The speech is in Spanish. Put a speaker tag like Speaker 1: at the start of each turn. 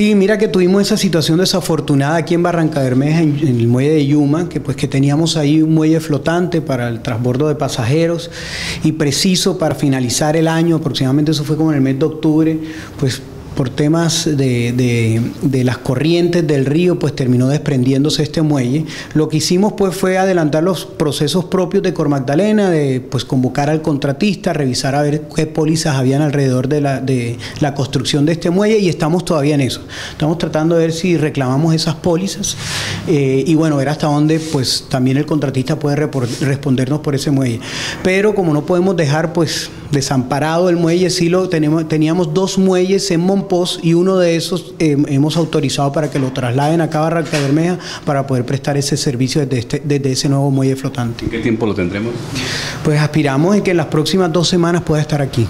Speaker 1: Sí, mira que tuvimos esa situación desafortunada aquí en Barranca Bermeja, en, en, el muelle de Yuma, que pues que teníamos ahí un muelle flotante para el transbordo de pasajeros y preciso para finalizar el año, aproximadamente eso fue como en el mes de octubre, pues por temas de, de, las corrientes del río, pues terminó desprendiéndose este muelle. Lo que hicimos pues fue adelantar los procesos propios de Cor Magdalena, de pues convocar al contratista, revisar a ver qué pólizas habían alrededor de la, de la construcción de este muelle y estamos todavía en eso. Estamos tratando de ver si reclamamos esas pólizas eh, y bueno, ver hasta dónde pues también el contratista puede respondernos por ese muelle. Pero como no podemos dejar pues desamparado el muelle, sí lo tenemos, teníamos dos muelles en Monpós y uno de esos eh, hemos autorizado para que lo trasladen acá a Barranca Bermeja para poder prestar ese servicio desde, este, desde ese nuevo muelle flotante.
Speaker 2: ¿En qué tiempo lo tendremos?
Speaker 1: Pues aspiramos en que en las próximas dos semanas pueda estar aquí.